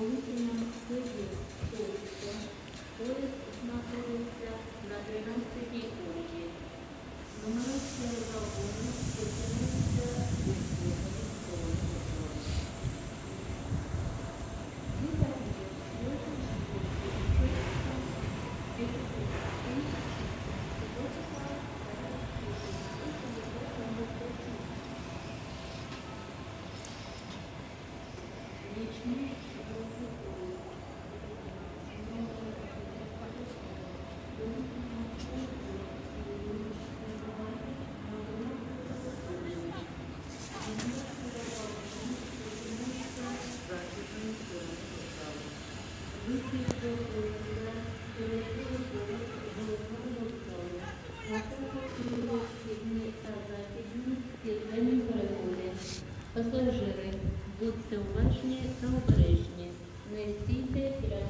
787. Повітряна сили Польща. Поїзд знаходиться на 13-й колії. Нумерація вагону починається від другої колії. Българи, будьте уважні та обережні. Несіть піряне.